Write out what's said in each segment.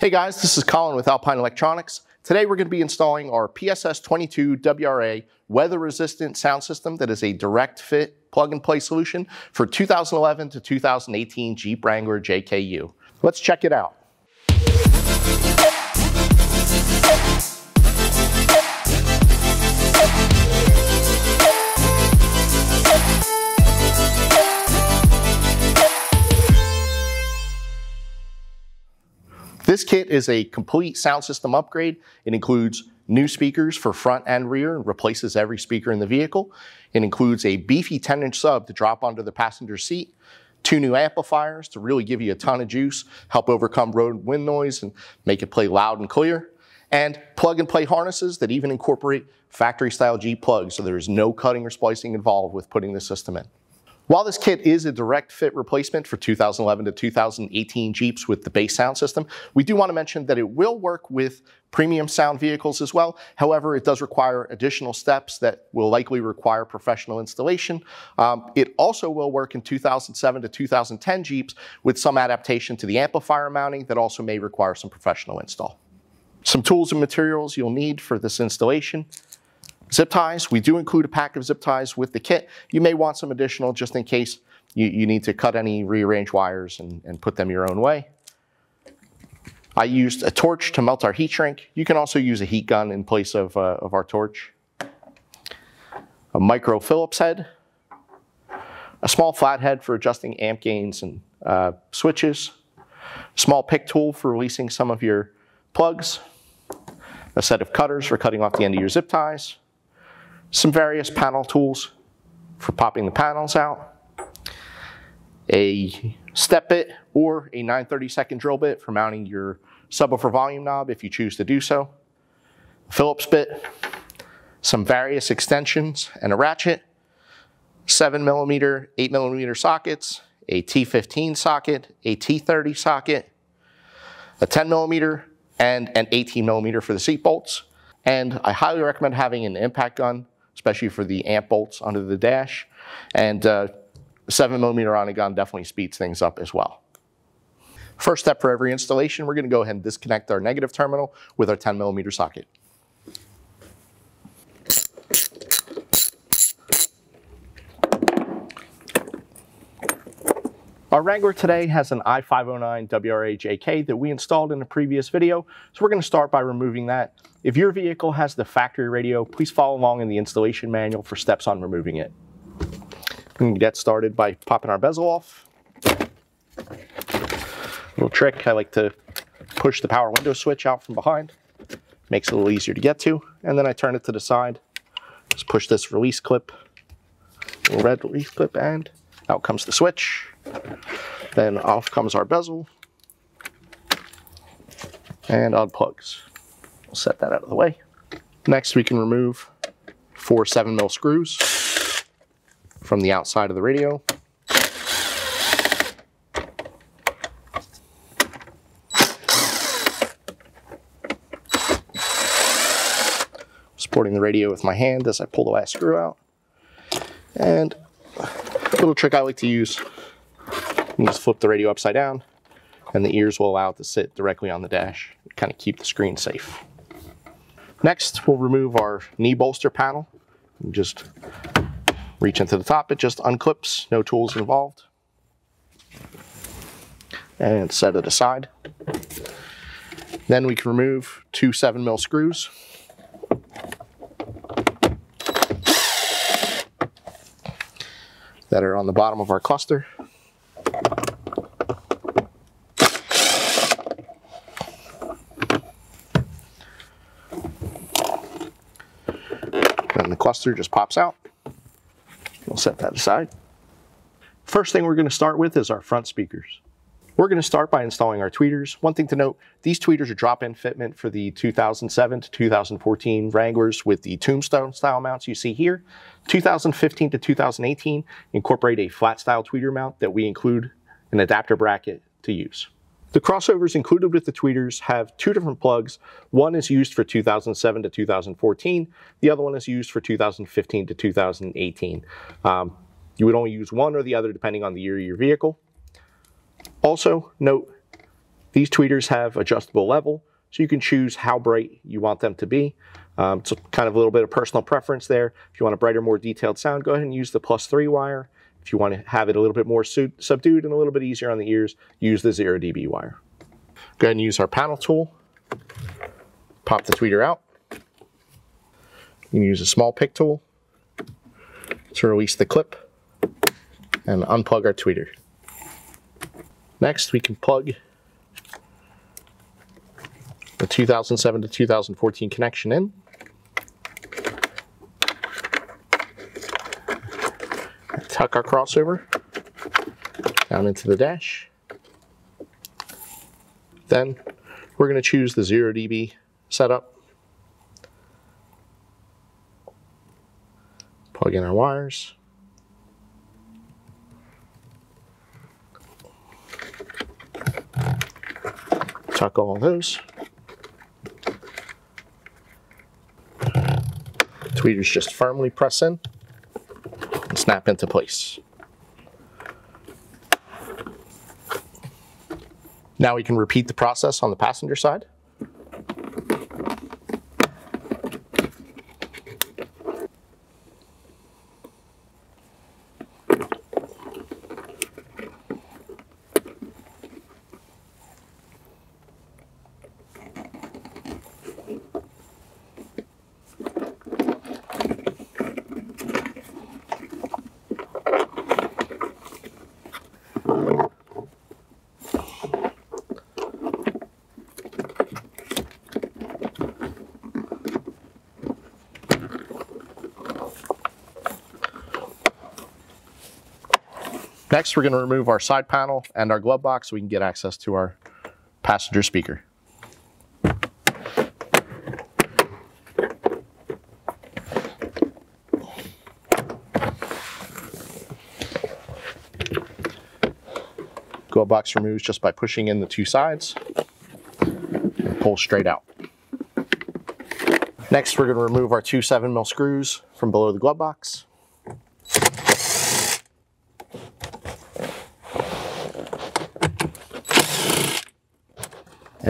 Hey guys, this is Colin with Alpine Electronics. Today we're going to be installing our PSS22 WRA weather-resistant sound system that is a direct fit plug-and-play solution for 2011 to 2018 Jeep Wrangler JKU. Let's check it out. This kit is a complete sound system upgrade. It includes new speakers for front and rear and replaces every speaker in the vehicle. It includes a beefy 10 inch sub to drop onto the passenger seat, two new amplifiers to really give you a ton of juice, help overcome road wind noise and make it play loud and clear, and plug and play harnesses that even incorporate factory style G plugs so there is no cutting or splicing involved with putting the system in. While this kit is a direct fit replacement for 2011 to 2018 Jeeps with the base sound system, we do want to mention that it will work with premium sound vehicles as well. However, it does require additional steps that will likely require professional installation. Um, it also will work in 2007 to 2010 Jeeps with some adaptation to the amplifier mounting that also may require some professional install. Some tools and materials you'll need for this installation. Zip ties, we do include a pack of zip ties with the kit. You may want some additional just in case you, you need to cut any rearrange wires and, and put them your own way. I used a torch to melt our heat shrink. You can also use a heat gun in place of, uh, of our torch. A micro Phillips head. A small flathead for adjusting amp gains and uh, switches. Small pick tool for releasing some of your plugs. A set of cutters for cutting off the end of your zip ties some various panel tools for popping the panels out, a step bit or a 932nd drill bit for mounting your subwoofer volume knob if you choose to do so, Phillips bit, some various extensions and a ratchet, 7 millimeter, 8 millimeter sockets, a T15 socket, a T30 socket, a 10 millimeter, and an 18 millimeter for the seat bolts. And I highly recommend having an impact gun especially for the amp bolts under the dash. And uh, 7 millimeter on a gun definitely speeds things up as well. First step for every installation, we're going to go ahead and disconnect our negative terminal with our 10 millimeter socket. Our Wrangler today has an i509 WRA-JK that we installed in a previous video, so we're going to start by removing that. If your vehicle has the factory radio, please follow along in the installation manual for steps on removing it. We can get started by popping our bezel off. Little trick, I like to push the power window switch out from behind. Makes it a little easier to get to. And then I turn it to the side. Just push this release clip, red release clip, and out comes the switch. Then off comes our bezel and unplugs. We'll set that out of the way. Next, we can remove four 7 mil screws from the outside of the radio. Supporting the radio with my hand as I pull the last screw out. And a little trick I like to use you just flip the radio upside down and the ears will allow it to sit directly on the dash, kind of keep the screen safe. Next, we'll remove our knee bolster panel. Just reach into the top, it just unclips, no tools involved. And set it aside. Then we can remove two 7 mil screws. that are on the bottom of our cluster. and the cluster just pops out. We'll set that aside. First thing we're going to start with is our front speakers. We're going to start by installing our tweeters. One thing to note, these tweeters are drop-in fitment for the 2007 to 2014 Wranglers with the tombstone style mounts you see here. 2015 to 2018 incorporate a flat style tweeter mount that we include an adapter bracket to use. The crossovers included with the tweeters have two different plugs. One is used for 2007 to 2014. The other one is used for 2015 to 2018. Um, you would only use one or the other depending on the year of your vehicle. Also, note These tweeters have adjustable level, so you can choose how bright you want them to be. Um, it's kind of a little bit of personal preference there. If you want a brighter, more detailed sound, go ahead and use the plus three wire. If you want to have it a little bit more subdued and a little bit easier on the ears, use the 0 dB wire. Go ahead and use our panel tool. Pop the tweeter out. You can use a small pick tool to release the clip and unplug our tweeter. Next, we can plug the 2007 to 2014 connection in. Tuck our crossover down into the dash. Then we're going to choose the 0 dB setup. Plug in our wires. Tuck all those. Tweeters just firmly press in snap into place. Now we can repeat the process on the passenger side. Next, we're going to remove our side panel and our glove box so we can get access to our passenger speaker. Glove box removes just by pushing in the two sides and pull straight out. Next, we're going to remove our two 7 mil screws from below the glove box.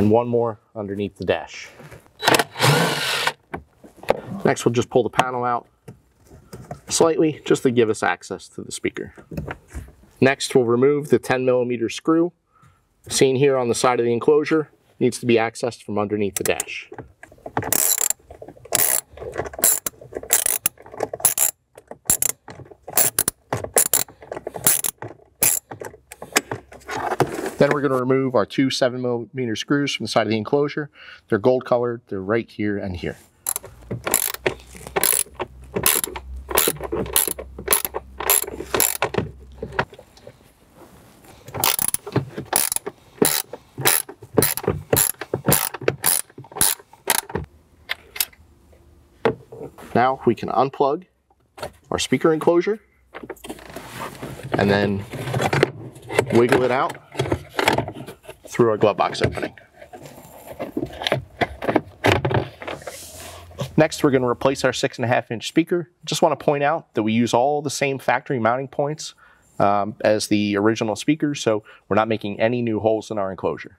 And one more underneath the dash. Next, we'll just pull the panel out slightly just to give us access to the speaker. Next, we'll remove the 10 millimeter screw seen here on the side of the enclosure. Needs to be accessed from underneath the dash. Then we're going to remove our two 7 millimeter screws from the side of the enclosure. They're gold colored. They're right here and here. Now we can unplug our speaker enclosure and then wiggle it out through our glove box opening. Next, we're going to replace our six and a half inch speaker. Just want to point out that we use all the same factory mounting points um, as the original speaker, so we're not making any new holes in our enclosure.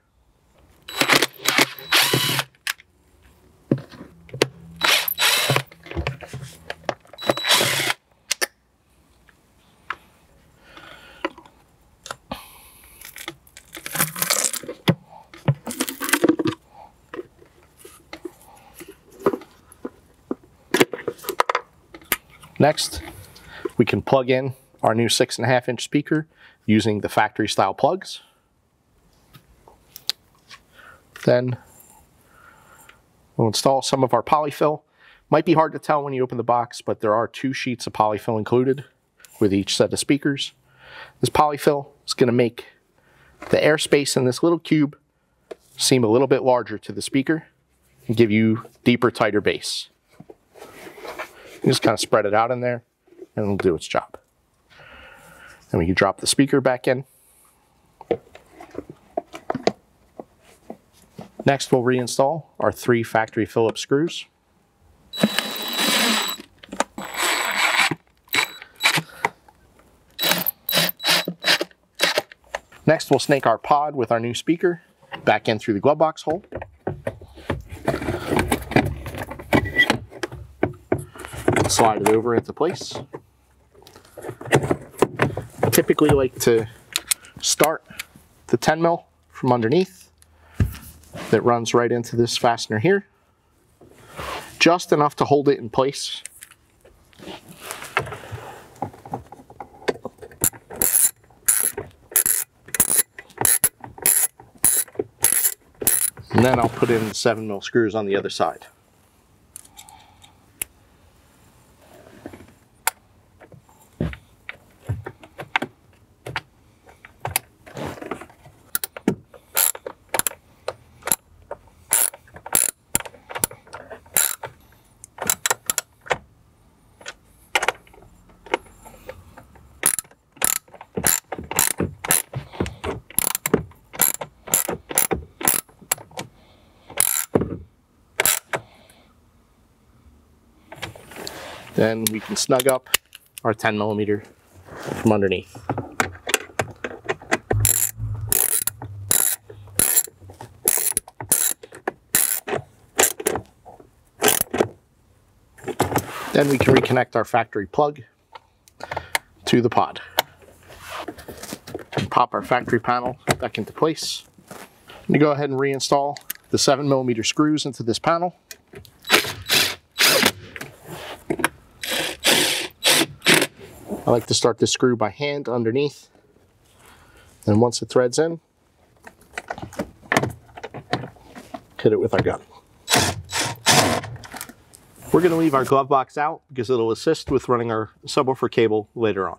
Next, we can plug in our new six and a half inch speaker using the factory style plugs. Then we'll install some of our polyfill. Might be hard to tell when you open the box, but there are two sheets of polyfill included with each set of speakers. This polyfill is going to make the airspace in this little cube seem a little bit larger to the speaker and give you deeper, tighter bass. You just kind of spread it out in there and it'll do its job. Then we can drop the speaker back in. Next, we'll reinstall our three factory Phillips screws. Next, we'll snake our pod with our new speaker. back in through the glove box hole. Slide it over into place. I typically like to start the 10 mil from underneath that runs right into this fastener here. Just enough to hold it in place And then I'll put in the 7 mil screws on the other side. Then we can snug up our 10 millimeter from underneath. Then we can reconnect our factory plug to the pod. Pop our factory panel back into place. And go ahead and reinstall the 7 millimeter screws into this panel. I like to start the screw by hand underneath. And once it threads in, hit it with our gun. We're going to leave our glove box out because it'll assist with running our subwoofer cable later on.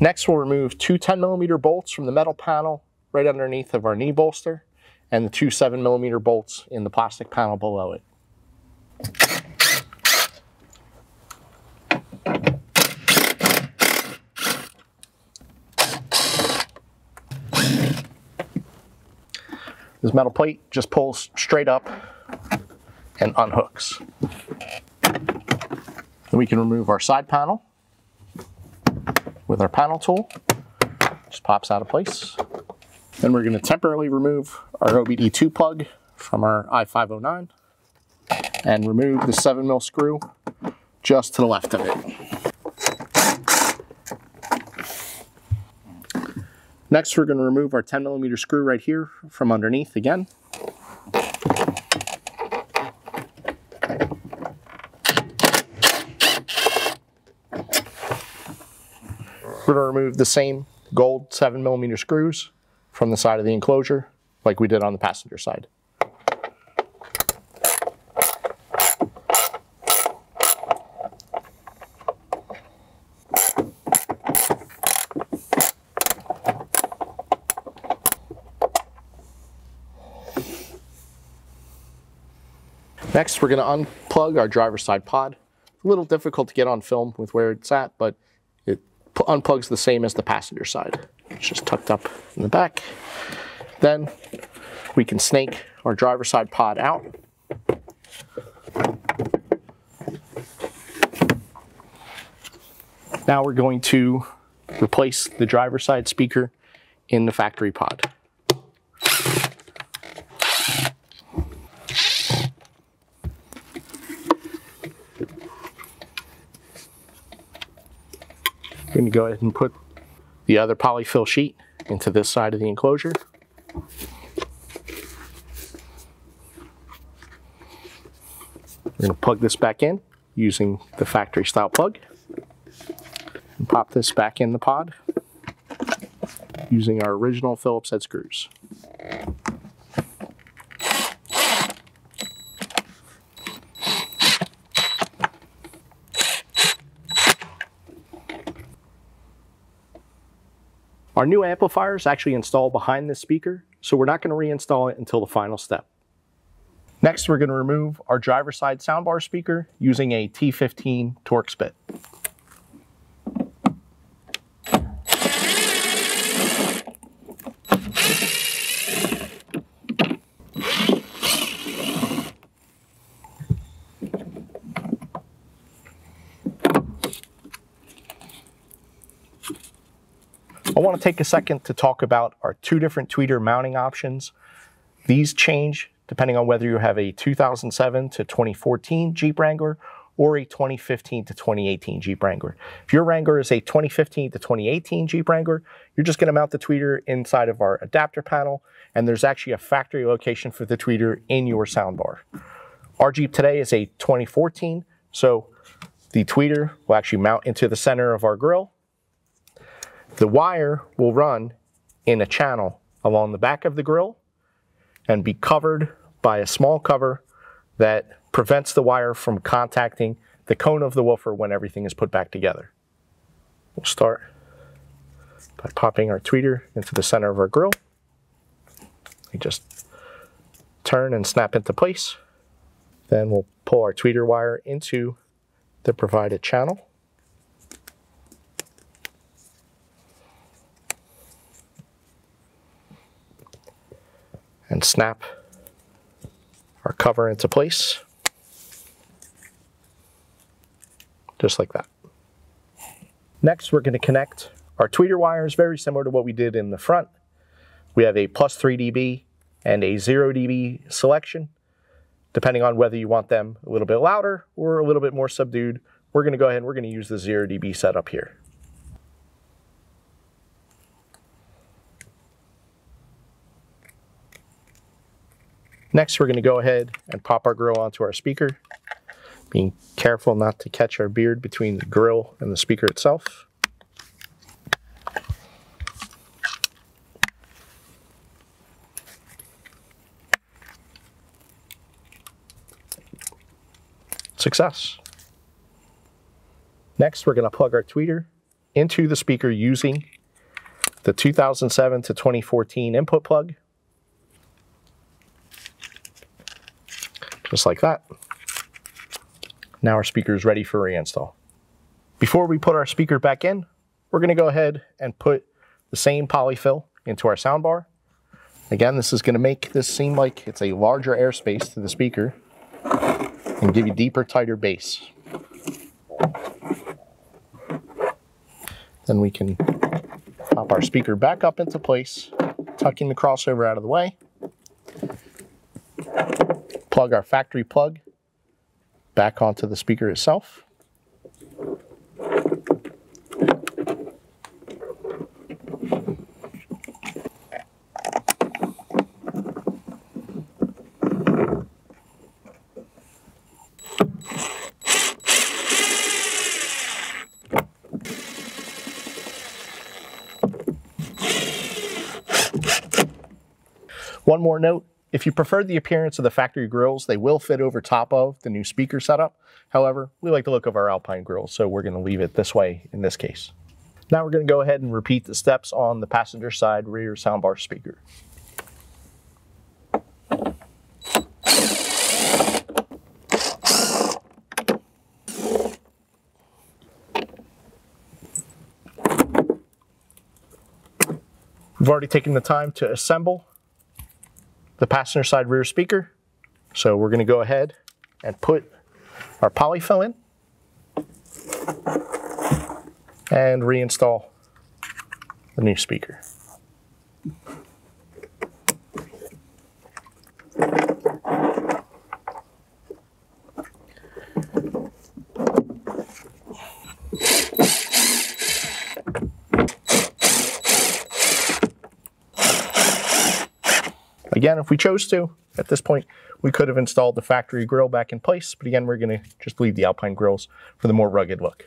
Next, we'll remove two 10 millimeter bolts from the metal panel right underneath of our knee bolster and the two 7 millimeter bolts in the plastic panel below it. This metal plate just pulls straight up and unhooks. Then we can remove our side panel with our panel tool. Just pops out of place. Then we're going to temporarily remove our OBD2 plug from our i509 and remove the 7 mil screw just to the left of it. Next, we're going to remove our 10 millimeter screw right here from underneath again. We're going to remove the same gold 7 millimeter screws from the side of the enclosure like we did on the passenger side. Next, we're going to unplug our driver's side pod. A little difficult to get on film with where it's at, but it unplugs the same as the passenger side. It's just tucked up in the back. Then we can snake our driver's side pod out. Now we're going to replace the driver's side speaker in the factory pod. Going to go ahead and put the other polyfill sheet into this side of the enclosure. We're going to plug this back in using the factory style plug and pop this back in the pod using our original Phillips head screws. Our new amplifier is actually installed behind this speaker, so we're not going to reinstall it until the final step. Next, we're going to remove our driver side soundbar speaker using a T15 Torx bit. I want to take a second to talk about our two different tweeter mounting options These change depending on whether you have a 2007 to 2014 Jeep Wrangler or a 2015 to 2018 Jeep Wrangler. If your Wrangler is a 2015 to 2018 Jeep Wrangler, you're just gonna mount the tweeter inside of our adapter panel, and there's actually a factory location for the tweeter in your soundbar. Our Jeep today is a 2014, so the tweeter will actually mount into the center of our grill. The wire will run in a channel along the back of the grill and be covered by a small cover that prevents the wire from contacting the cone of the woofer when everything is put back together. We'll start by popping our tweeter into the center of our grill. We just turn and snap into place. Then we'll pull our tweeter wire into the provided channel. And snap our cover into place. Just like that. Next, we're going to connect our tweeter wires very similar to what we did in the front. We have a plus 3 dB and a 0 dB selection. Depending on whether you want them a little bit louder or a little bit more subdued, we're going to go ahead and we're going to use the 0 dB setup here. Next, we're going to go ahead and pop our grill onto our speaker, being careful not to catch our beard between the grill and the speaker itself. Success. Next, we're going to plug our tweeter into the speaker using the 2007 to 2014 input plug. Just like that. Now our speaker is ready for reinstall. Before we put our speaker back in, we're going to go ahead and put the same polyfill into our soundbar. Again, this is going to make this seem like it's a larger airspace to the speaker and give you deeper, tighter bass. Then we can pop our speaker back up into place, tucking the crossover out of the way. Plug our factory plug back onto the speaker itself. One more note, if you prefer the appearance of the factory grills, they will fit over top of the new speaker setup. However, we like the look of our Alpine grills, so we're gonna leave it this way in this case. Now we're gonna go ahead and repeat the steps on the passenger side rear soundbar speaker. We've already taken the time to assemble the passenger side rear speaker. So we're gonna go ahead and put our polyfill in and reinstall the new speaker. Again, if we chose to, at this point, we could have installed the factory grill back in place, but again, we're gonna just leave the Alpine grills for the more rugged look.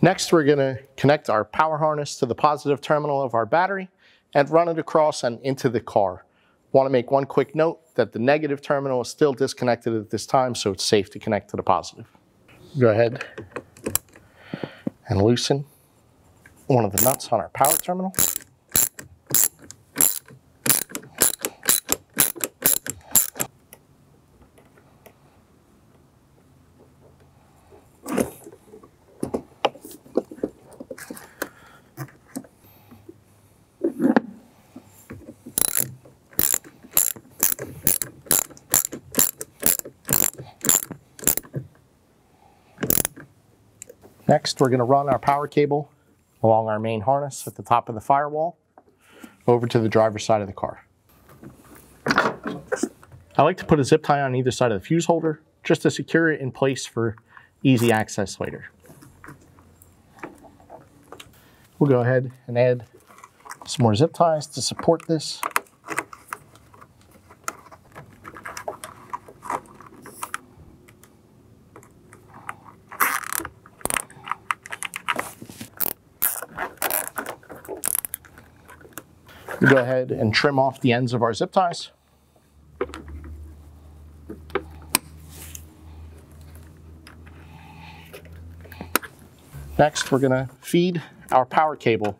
Next, we're gonna connect our power harness to the positive terminal of our battery and run it across and into the car. Wanna make one quick note that the negative terminal is still disconnected at this time, so it's safe to connect to the positive. Go ahead and loosen one of the nuts on our power terminal. Next, we're going to run our power cable along our main harness at the top of the firewall over to the driver's side of the car. I like to put a zip tie on either side of the fuse holder just to secure it in place for easy access later. We'll go ahead and add some more zip ties to support this. We go ahead and trim off the ends of our zip ties. Next, we're gonna feed our power cable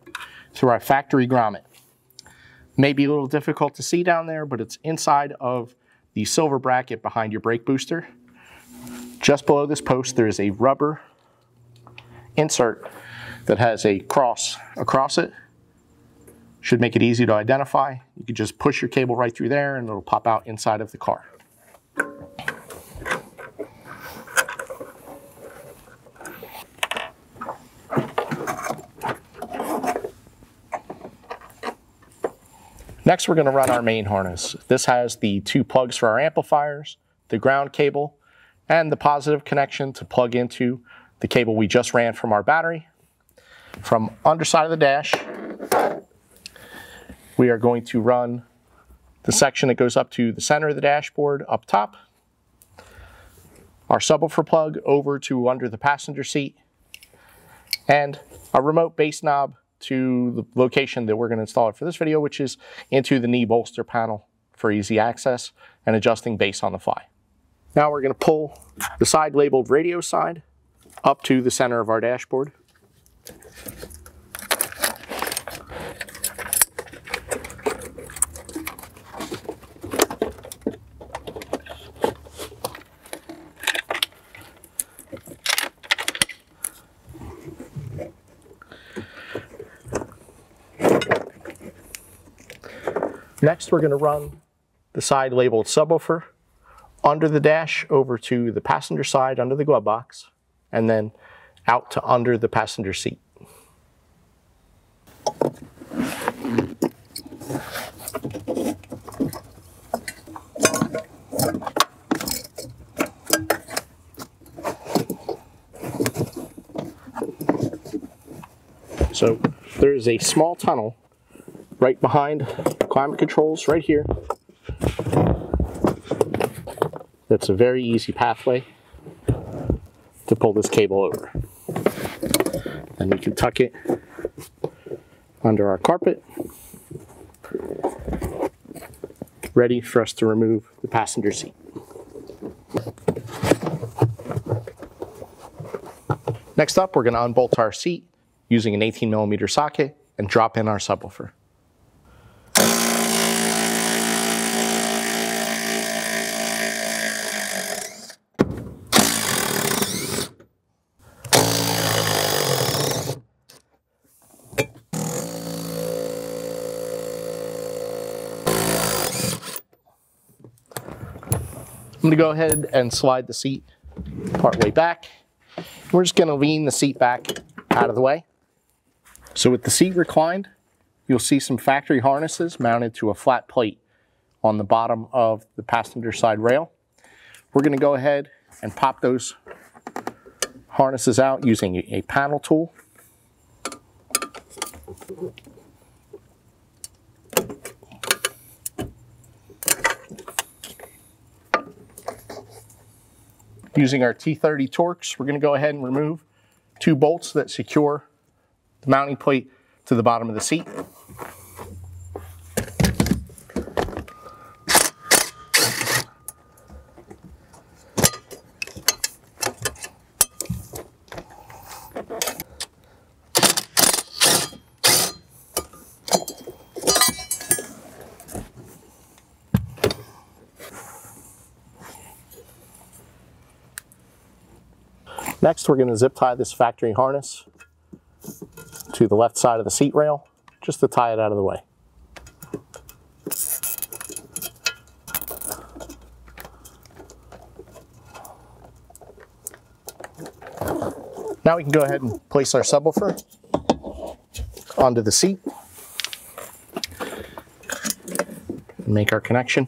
through our factory grommet. May be a little difficult to see down there, but it's inside of the silver bracket behind your brake booster. Just below this post, there is a rubber insert that has a cross across it. Should make it easy to identify. You can just push your cable right through there and it'll pop out inside of the car. Next, we're gonna run our main harness. This has the two plugs for our amplifiers, the ground cable, and the positive connection to plug into the cable we just ran from our battery. From underside of the dash, we are going to run the section that goes up to the center of the dashboard up top, our subwoofer plug over to under the passenger seat, and a remote bass knob to the location that we're going to install it for this video, which is into the knee bolster panel for easy access and adjusting bass on the fly. Now we're going to pull the side labeled radio side up to the center of our dashboard. Next, we're going to run the side labeled subwoofer under the dash over to the passenger side under the glove box, and then out to under the passenger seat. So there is a small tunnel right behind climate controls right here. That's a very easy pathway to pull this cable over. Then we can tuck it under our carpet, ready for us to remove the passenger seat. Next up, we're going to unbolt our seat using an 18 millimeter socket and drop in our subwoofer. I'm gonna go ahead and slide the seat part way back. We're just gonna lean the seat back out of the way. So with the seat reclined, you'll see some factory harnesses mounted to a flat plate on the bottom of the passenger side rail. We're gonna go ahead and pop those harnesses out using a panel tool. Using our T30 Torx, we're going to go ahead and remove two bolts that secure the mounting plate to the bottom of the seat. Next, we're going to zip tie this factory harness to the left side of the seat rail, just to tie it out of the way. Now we can go ahead and place our subwoofer onto the seat and make our connection.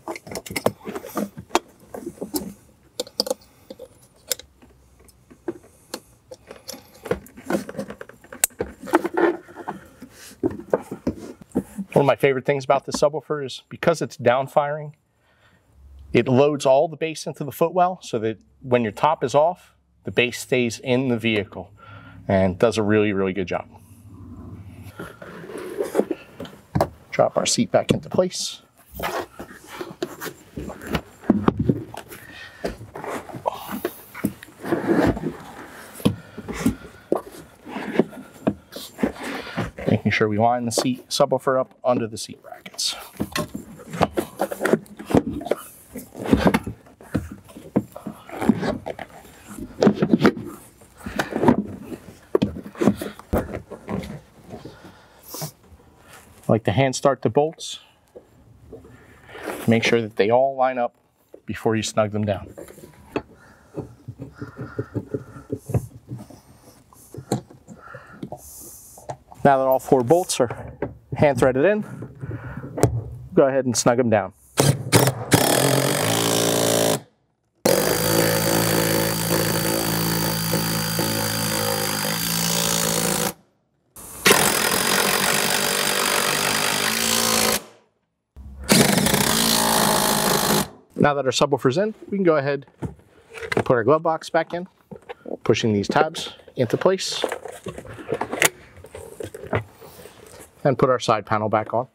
One of my favorite things about this subwoofer is because it's down firing, it loads all the bass into the footwell so that when your top is off, the bass stays in the vehicle and does a really, really good job. Drop our seat back into place. Sure we line the seat subwoofer up under the seat brackets. like to hand start the bolts. Make sure that they all line up before you snug them down. Now that all four bolts are hand threaded in, go ahead and snug them down. Now that our subwoofer's in, we can go ahead and put our glove box back in, pushing these tabs into place, and put our side panel back on.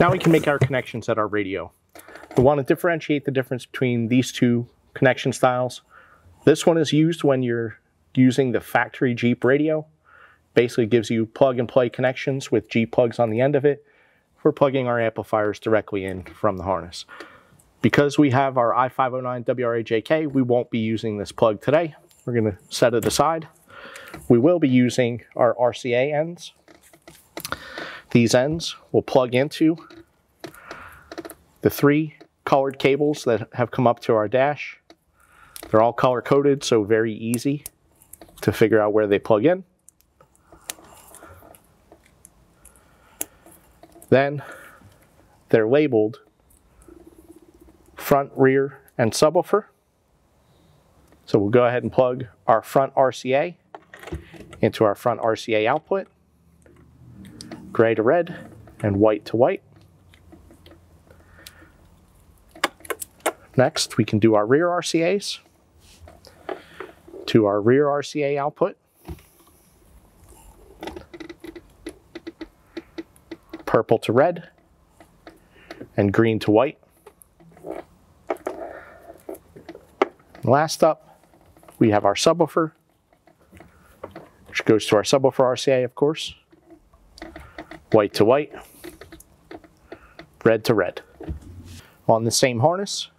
Now we can make our connections at our radio. We want to differentiate the difference between these two connection styles. This one is used when you're using the factory Jeep radio. Basically gives you plug and play connections with G plugs on the end of it for plugging our amplifiers directly in from the harness. Because we have our i509 WRAJK, we won't be using this plug today. We're gonna set it aside. We will be using our RCA ends. These ends will plug into the three colored cables that have come up to our dash they're all color coded, so very easy to figure out where they plug in. Then they're labeled front, rear, and subwoofer. So we'll go ahead and plug our front RCA into our front RCA output, gray to red and white to white. Next, we can do our rear RCAs to our rear RCA output. Purple to red and green to white. Last up, we have our subwoofer, which goes to our subwoofer RCA, of course. White to white, red to red. On the same harness,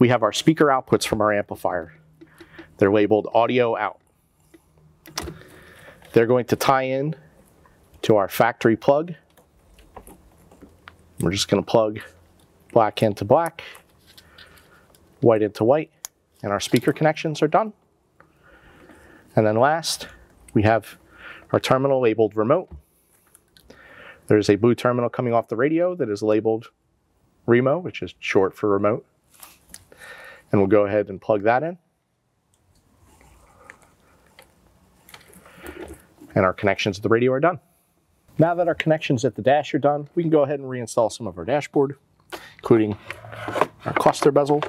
we have our speaker outputs from our amplifier. They're labeled audio out. They're going to tie in to our factory plug. We're just going to plug black into black, white into white, and our speaker connections are done. And then last, we have our terminal labeled remote. There's a blue terminal coming off the radio that is labeled REMO, which is short for remote. And we'll go ahead and plug that in. and our connections to the radio are done. Now that our connections at the dash are done, we can go ahead and reinstall some of our dashboard, including our cluster bezel.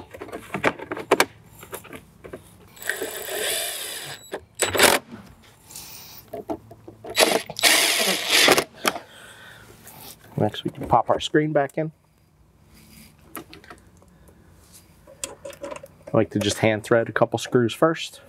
Next, we can pop our screen back in. I like to just hand thread a couple screws first.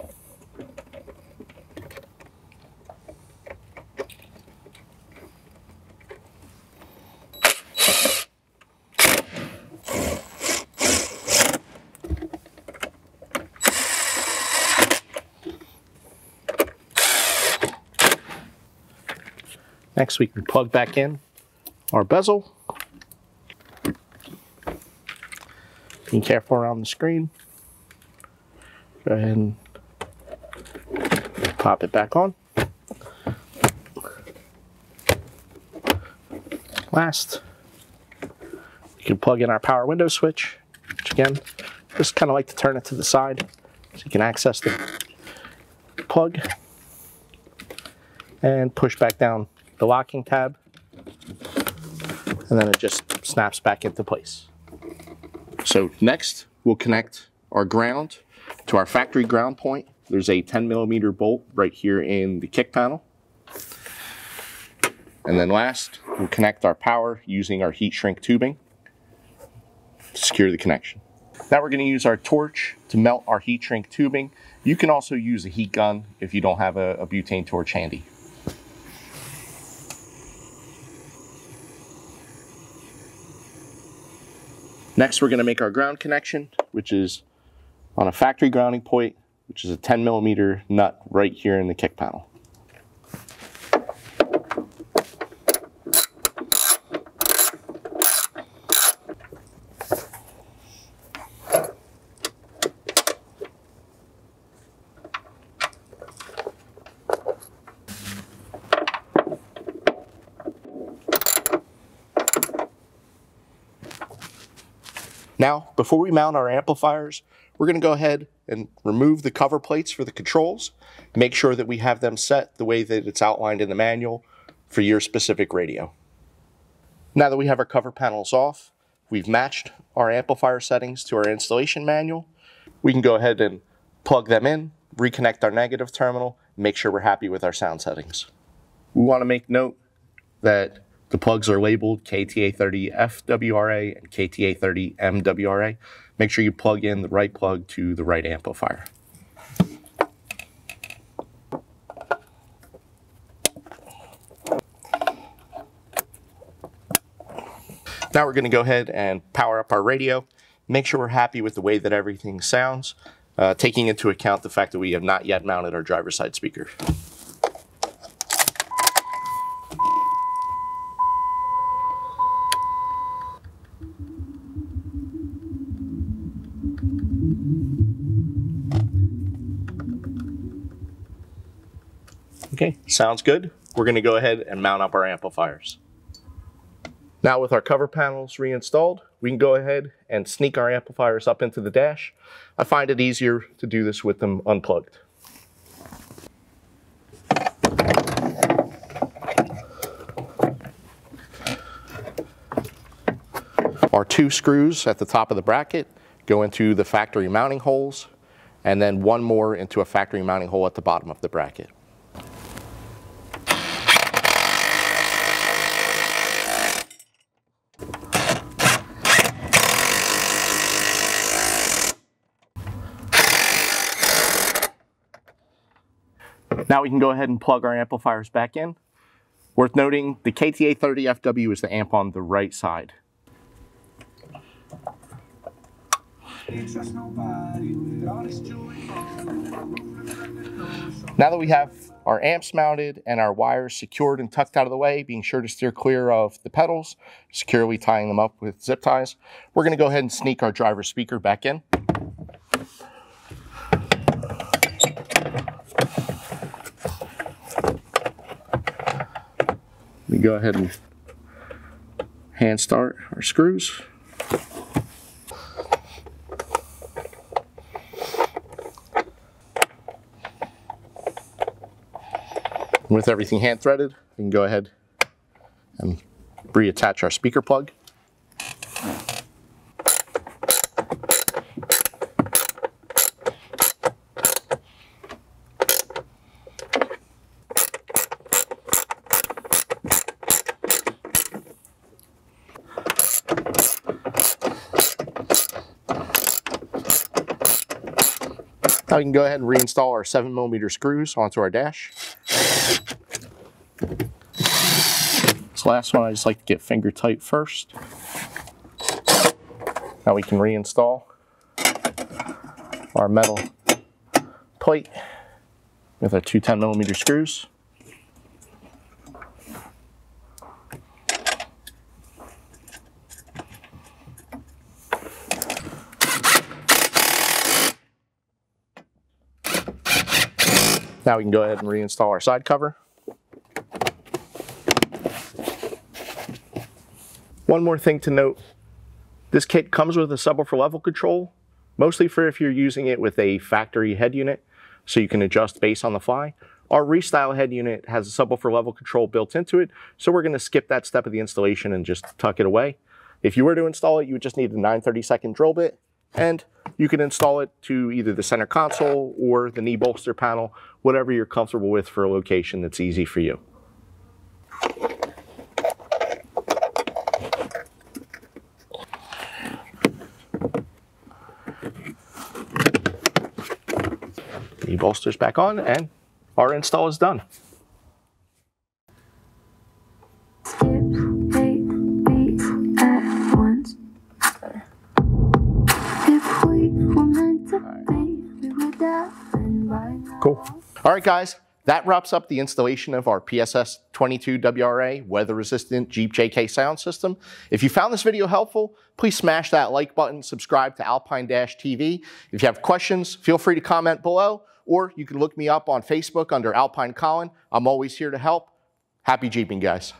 Next we can plug back in our bezel. Being careful around the screen. Go ahead and pop it back on. Last, we can plug in our power window switch, which again, just kind of like to turn it to the side so you can access the plug and push back down the locking tab and then it just snaps back into place. So next we'll connect our ground to our factory ground point. There's a 10 millimeter bolt right here in the kick panel. And then last, we'll connect our power using our heat shrink tubing to secure the connection. Now we're going to use our torch to melt our heat shrink tubing. You can also use a heat gun if you don't have a, a butane torch handy. Next, we're going to make our ground connection, which is on a factory grounding point, which is a 10 millimeter nut right here in the kick panel. Now, before we mount our amplifiers, we're going to go ahead and remove the cover plates for the controls. Make sure that we have them set the way that it's outlined in the manual for your specific radio. Now that we have our cover panels off, we've matched our amplifier settings to our installation manual. We can go ahead and plug them in, reconnect our negative terminal, make sure we're happy with our sound settings. We want to make note that the plugs are labeled KTA30FWRA and KTA30MWRA. Make sure you plug in the right plug to the right amplifier. Now we're going to go ahead and power up our radio. Make sure we're happy with the way that everything sounds, uh, taking into account the fact that we have not yet mounted our driver's side speaker. Okay, sounds good. We're gonna go ahead and mount up our amplifiers. Now with our cover panels reinstalled, we can go ahead and sneak our amplifiers up into the dash. I find it easier to do this with them unplugged. Our two screws at the top of the bracket go into the factory mounting holes, and then one more into a factory mounting hole at the bottom of the bracket. Now we can go ahead and plug our amplifiers back in. Worth noting, the KTA30FW is the amp on the right side. Now that we have our amps mounted and our wires secured and tucked out of the way, being sure to steer clear of the pedals, securely tying them up with zip ties, we're going to go ahead and sneak our driver speaker back in. Go ahead and hand start our screws. With everything hand threaded, we can go ahead and reattach our speaker plug. Now we can go ahead and reinstall our 7 millimeter screws onto our dash. This last one I just like to get finger tight first. Now we can reinstall our metal plate with our two 10 millimeter screws. Now we can go ahead and reinstall our side cover. One more thing to note, This kit comes with a subwoofer level control, mostly for if you're using it with a factory head unit, so you can adjust bass on the fly. Our Restyle head unit has a subwoofer level control built into it, so we're gonna skip that step of the installation and just tuck it away. If you were to install it, you would just need a 932nd drill bit, and you can install it to either the center console or the knee bolster panel, whatever you're comfortable with for a location that's easy for you. Knee bolsters back on and our install is done. Cool. All right, guys, that wraps up the installation of our PSS 22 WRA weather-resistant Jeep JK sound system. If you found this video helpful, please smash that like button, subscribe to Alpine Dash TV. If you have questions, feel free to comment below, or you can look me up on Facebook under Alpine Colin. I'm always here to help. Happy Jeeping, guys.